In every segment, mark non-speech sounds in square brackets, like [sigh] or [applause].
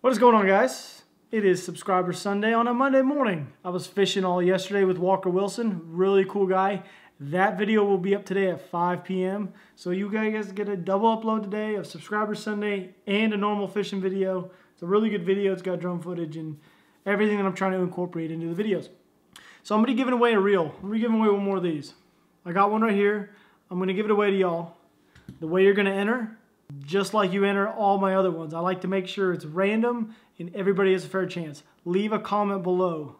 What is going on, guys? It is Subscriber Sunday on a Monday morning. I was fishing all yesterday with Walker Wilson, really cool guy. That video will be up today at 5 p.m. So you guys get a double upload today of Subscriber Sunday and a normal fishing video. It's a really good video. It's got drone footage and everything that I'm trying to incorporate into the videos. So I'm to be giving away a reel. I'm to be giving away one more of these. I got one right here. I'm to give it away to y'all. The way you're to enter just like you enter all my other ones. I like to make sure it's random and everybody has a fair chance. Leave a comment below.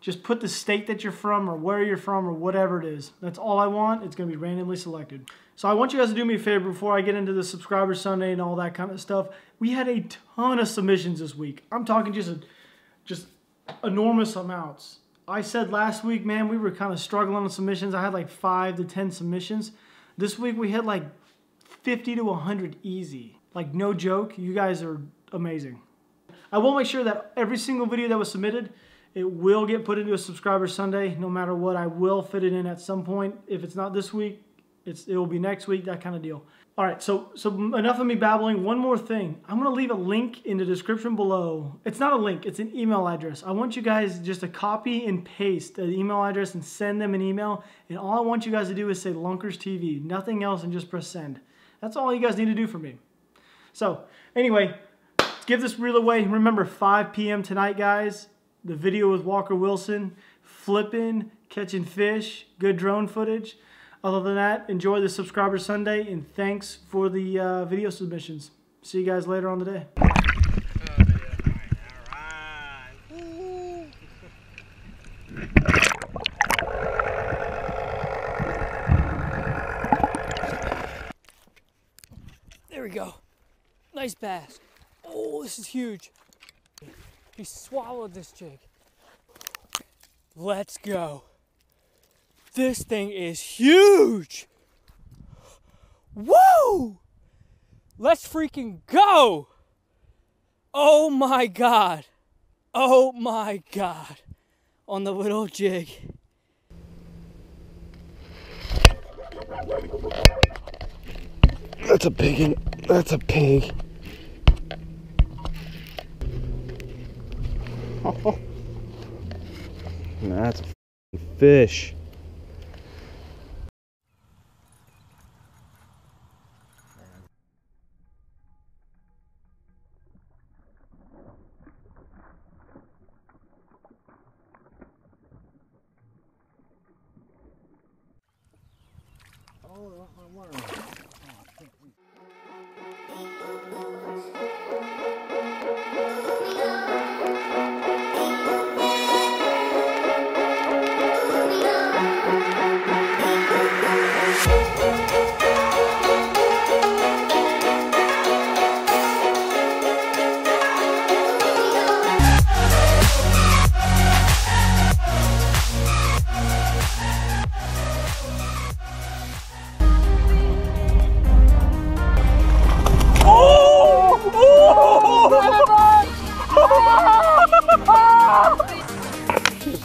Just put the state that you're from or where you're from or whatever it is. That's all I want. It's going to be randomly selected. So I want you guys to do me a favor before I get into the subscriber Sunday and all that kind of stuff. We had a ton of submissions this week. I'm talking just a, just enormous amounts. I said last week, man, we were kind of struggling on submissions. I had like five to 10 submissions. This week we had like 50 to 100 easy. Like no joke, you guys are amazing. I will make sure that every single video that was submitted, it will get put into a subscriber Sunday. No matter what, I will fit it in at some point. If it's not this week, it's, it will be next week, that kind of deal. All right, so so enough of me babbling. One more thing. I'm going to leave a link in the description below. It's not a link, it's an email address. I want you guys just to copy and paste the email address and send them an email. And all I want you guys to do is say Lunkers TV, nothing else, and just press send. That's all you guys need to do for me. So anyway, give this reel away. Remember 5 p.m. tonight, guys. The video with Walker Wilson, flipping, catching fish, good drone footage. Other than that, enjoy the Subscriber Sunday, and thanks for the uh, video submissions. See you guys later on the day. We go. Nice bass. Oh, this is huge. He swallowed this jig. Let's go. This thing is huge. Woo! Let's freaking go. Oh my God. Oh my God. On the little jig. That's a pig. That's a pig. Oh. [laughs] That's a fish. Oh,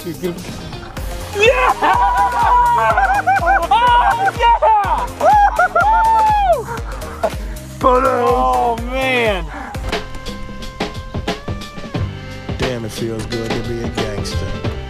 I'm wondering. Yeah! [laughs] yeah! oh man! Damn, it feels good to be a gangster.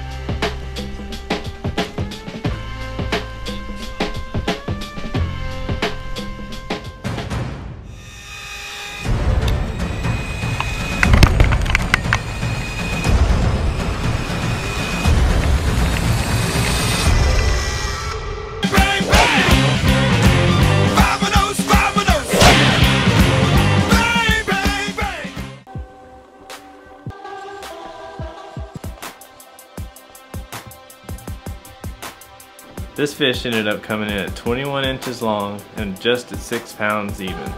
This fish ended up coming in at 21 inches long and just at 6 pounds even.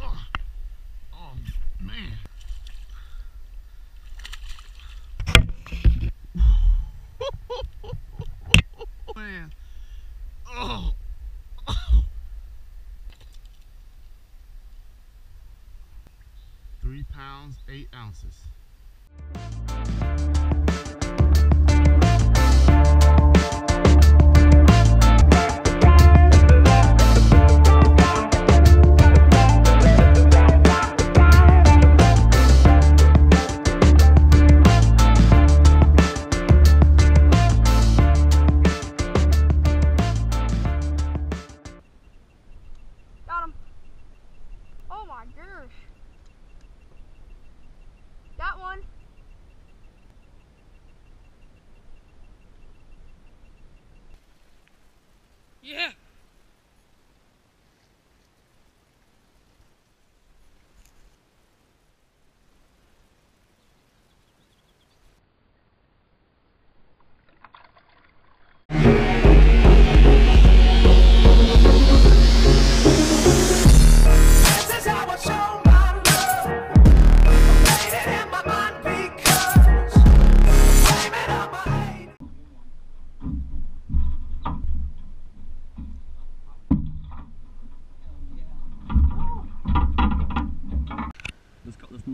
Oh, oh. [laughs] Oh. [laughs] Three pounds, eight ounces.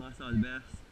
Nice sized bass.